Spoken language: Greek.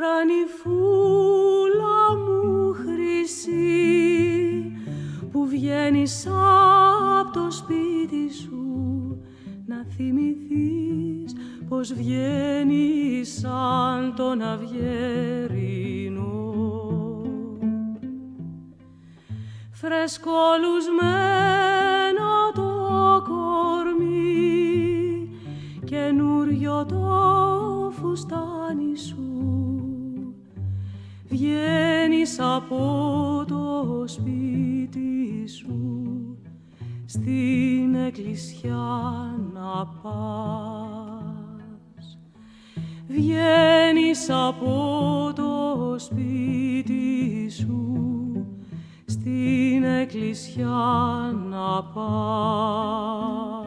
δώραν μου χρυσή που βγαίνεις από το σπίτι σου να θυμηθείς πως βγαίνεις σαν τον αυγερινό φρεσκολουσμένο το κορμί καινούριο το φουστάνι σου βγαίνεις από το σπίτι σου στην εκκλησιά να πας. Βγαίνεις από το σπίτι σου στην εκκλησιά να πας.